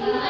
Thank you.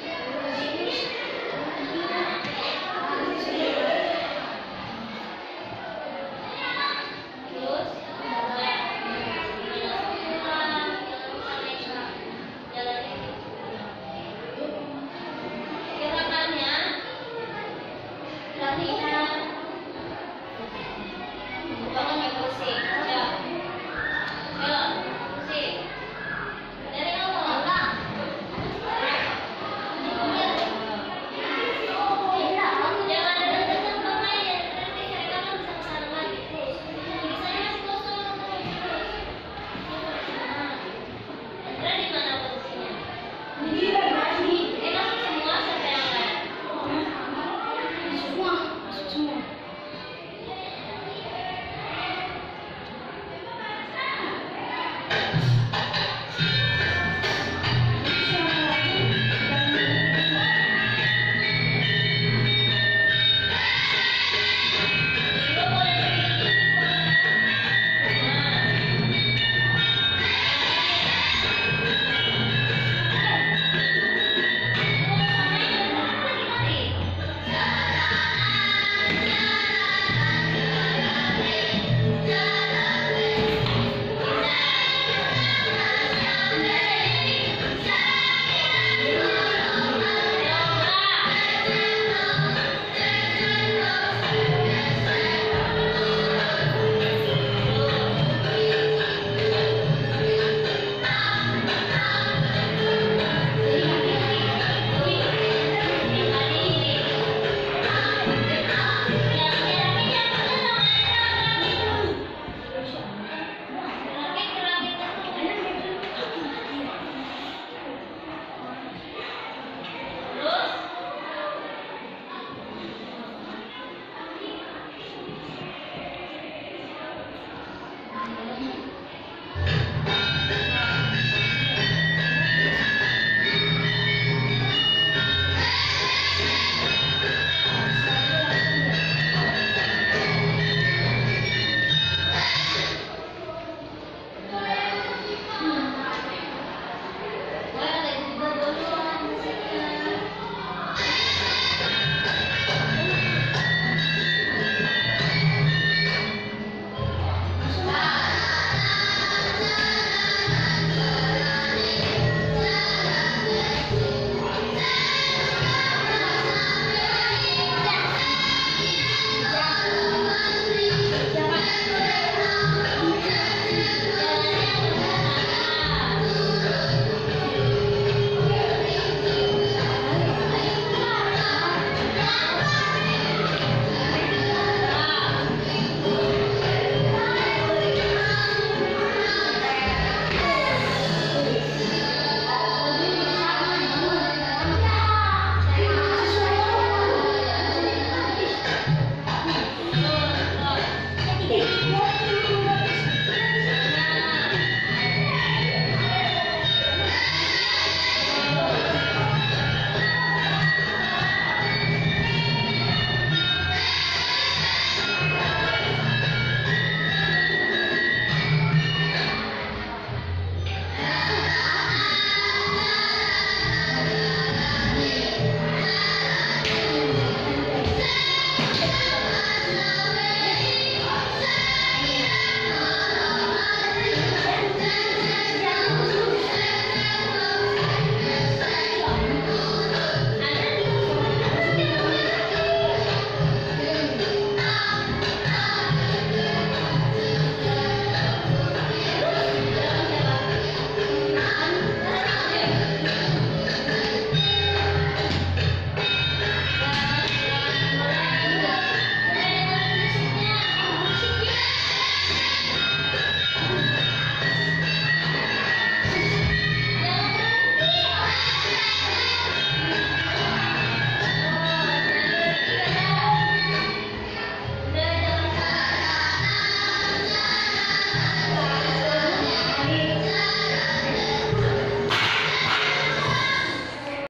Manila. Bangon niyo po si